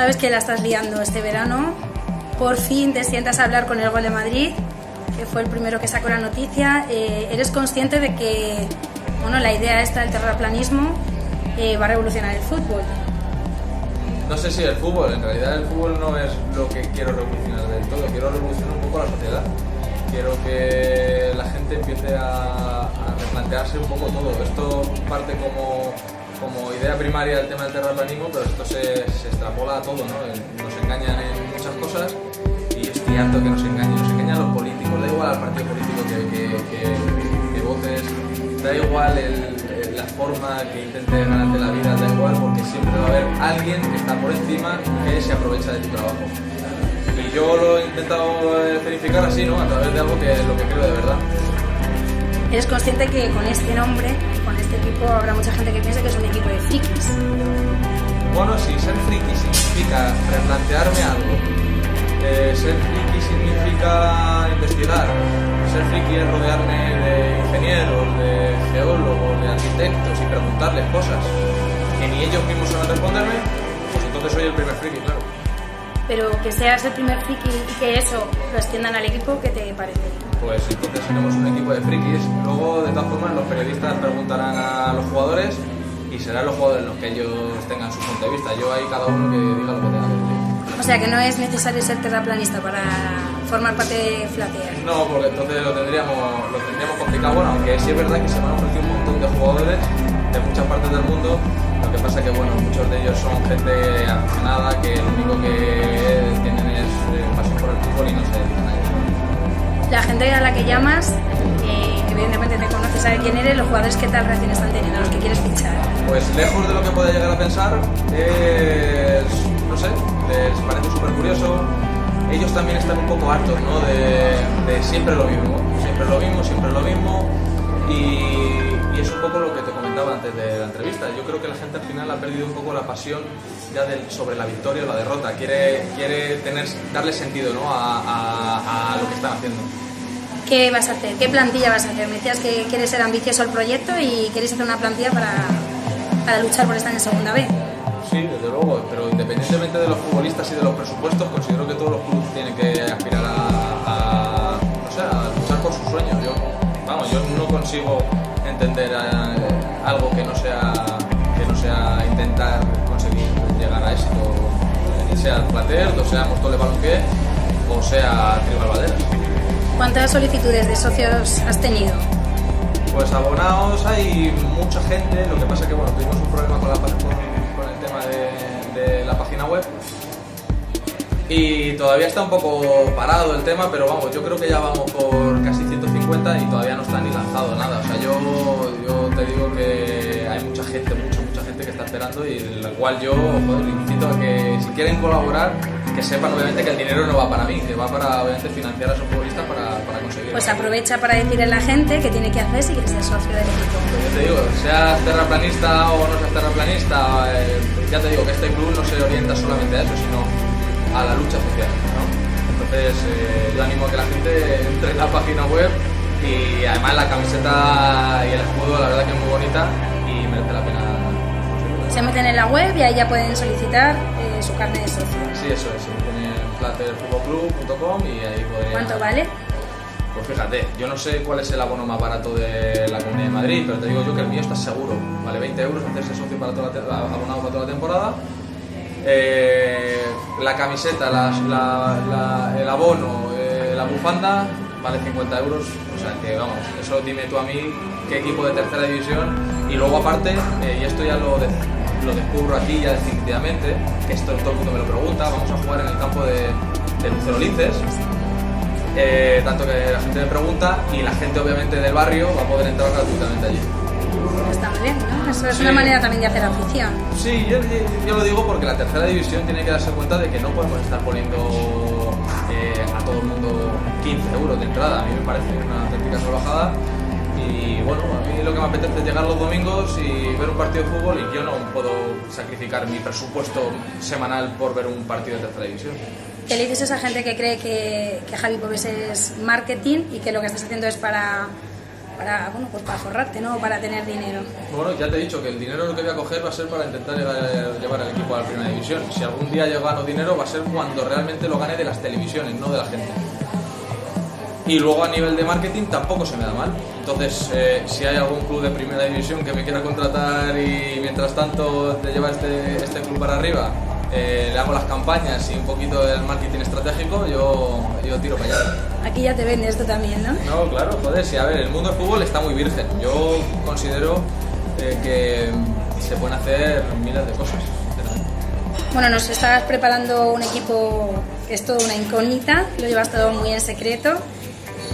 Sabes que la estás liando este verano. Por fin te sientas a hablar con el Gol de Madrid, que fue el primero que sacó la noticia. Eh, ¿Eres consciente de que bueno, la idea esta del terraplanismo eh, va a revolucionar el fútbol? No sé si el fútbol, en realidad el fútbol no es lo que quiero revolucionar del todo, quiero revolucionar un poco la sociedad. Quiero que la gente empiece a, a replantearse un poco todo. Esto parte como, como idea primaria del tema del terraplanismo, pero esto se, se extrapola a todo, ¿no? Nos engañan en muchas cosas y estoy harto que nos engañen, nos engañan los políticos, da igual al partido político que, que, que, da igual el, la forma que intentes ganarte la vida, da igual porque siempre va a haber alguien que está por encima que se aprovecha de tu trabajo. Y yo lo he intentado verificar así, ¿no? A través de algo que es lo que creo de verdad. ¿Eres consciente que con este nombre, con este equipo, habrá mucha gente que piensa que es un equipo de frikis? Bueno, si ser friki significa replantearme algo, eh, ser friki significa investigar, ser friki es rodearme de ingenieros, de geólogos, de arquitectos y preguntarles cosas que ni ellos mismos saben responderme, pues entonces soy el primer friki, claro. Pero que seas el primer friki y que eso lo extiendan al equipo, ¿qué te parece? Pues entonces tenemos un equipo de frikis. Luego, de todas formas, los periodistas preguntarán a los jugadores y serán los jugadores los que ellos tengan su punto de vista. Yo ahí cada uno que diga lo que tenga que decir. O sea que no es necesario ser terraplanista para formar parte de Flatear. No, porque entonces lo tendríamos, lo tendríamos complicado. Bueno, aunque sí es verdad que se me han ofrecido un montón de jugadores de muchas partes del mundo. Lo que pasa que bueno, muchos de ellos son gente aficionada que lo único que tienen es eh, pasión por el fútbol y no se dedican a. La gente a la que llamas, eh, evidentemente te conoce, sabe quién eres, los jugadores qué tal reacción están teniendo, los que quieres fichar. Pues lejos de lo que pueda llegar a pensar, es, no sé, les parece súper curioso. Ellos también están un poco hartos, ¿no? De, siempre lo mismo, siempre lo mismo, siempre lo mismo. Y, y es un poco lo que te comentaba antes de la entrevista. Yo creo que la gente al final ha perdido un poco la pasión ya del- sobre la victoria o la derrota. Quiere, quiere tener, darle sentido ¿no? a, a- a lo que están haciendo. ¿Qué vas a hacer? ¿Qué plantilla vas a hacer? Me decías que quieres ser ambicioso el proyecto y queréis hacer una plantilla para, para luchar por estar en segunda B. Sí, desde luego, pero independientemente de los futbolistas y de los presupuestos, considero que todos los clubes tienen que aspirar a, a, no sé, a luchar por sus sueños. Yo, vamos, yo no consigo entender eh, algo que no sea que no sea intentar conseguir llegar a éxito, eh, sea Plater, o sea Móstoles Balompié, o sea Tribal Valderas. ¿Cuántas solicitudes de socios has tenido? Pues abonados hay mucha gente, lo que pasa que bueno, tuvimos un problema con, la, con, con el tema de, de la página web y todavía está un poco parado el tema, pero vamos, yo creo que ya vamos por casi 150 y todavía no está ni lanzado nada. O sea, yo, yo te digo que hay mucha gente, mucha, mucha gente que está esperando y la cual yo joder, les incito a que si quieren colaborar, que sepan obviamente que el dinero no va para mí, que va para obviamente financiar a esos futbolistas para, para conseguir. Pues aprovecha para decirle a la gente que tiene que hacer si quieres ser socio del equipo. Yo te digo, seas terraplanista o no seas terraplanista, eh, ya te digo que este club no se orienta solamente a eso, sino a la lucha social. ¿no? Entonces, eh, yo animo a que la gente entre en la página web y además la camiseta y el escudo, la verdad que es muy bonita y merece la pena. Se meten en la web y ahí ya pueden solicitar eh, su carnet de socio. Sí, eso es, se meten en y ahí podrían... ¿Cuánto vale? Pues fíjate, yo no sé cuál es el abono más barato de la Comunidad de Madrid, pero te digo yo que el mío está seguro. Vale 20 euros hacerse socio para toda la abonado para toda la temporada. Eh, la camiseta, las- la- la- el abono, eh, la bufanda vale 50 euros. O sea que vamos, eso dime tú a mí qué equipo de tercera división. Y luego aparte, eh, y esto ya lo, de- lo descubro aquí ya definitivamente, que esto todo el mundo me lo pregunta, vamos a jugar en el campo de, de Lucero Linces. Eh, tanto que la gente me pregunta y la gente obviamente del barrio va a poder entrar gratuitamente allí. Está muy bien, ¿no? Eso es Sí. una manera también de hacer afición. Sí, yo, yo- lo digo porque la tercera división tiene que darse cuenta de que no podemos estar poniendo eh, a todo el mundo 15 euros de entrada. A mí me parece una auténtica salvajada. Y bueno, a mí lo que me apetece es llegar los domingos y ver un partido de fútbol y yo no puedo sacrificar mi presupuesto semanal por ver un partido de tercera división. ¿Qué le dices a esa gente que cree que, que Javi Pobes es marketing y que lo que estás haciendo es para para, bueno, pues para forrarte, ¿no? Para tener dinero. Bueno, ya te he dicho que el dinero que voy a coger va a ser para intentar llegar, llevar al equipo a la primera división. Si algún día yo gano dinero va a ser cuando realmente lo gane de las televisiones, no de la gente. Y luego a nivel de marketing tampoco se me da mal. Entonces, eh, si hay algún club de primera división que me quiera contratar y mientras tanto te lleva este, este club para arriba, eh, le hago las campañas y un poquito el marketing estratégico, yo, yo tiro para allá. Aquí ya te vendes tú también, ¿no? No, claro, joder, sí, a ver, el mundo del fútbol está muy virgen. Yo considero eh, que se pueden hacer miles de cosas. Bueno, nos estás preparando un equipo que es todo una incógnita, lo llevas todo muy en secreto,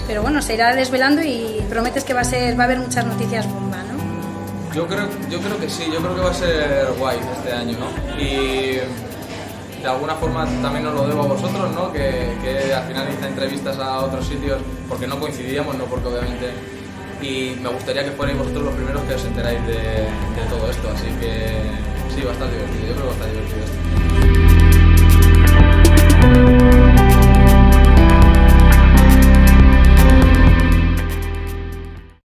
pero bueno, se irá desvelando y prometes que va a ser, va a haber muchas noticias bomba, ¿no? Yo creo, yo creo que sí, yo creo que va a ser guay este año, ¿no? Y de alguna forma también os lo debo a vosotros, ¿no? Que, que al final hice entrevistas a otros sitios porque no coincidíamos, no porque obviamente... Y me gustaría que fuerais vosotros los primeros que os enteráis de, de todo esto, así que sí, va a estar divertido, yo creo que va a estar divertido esto.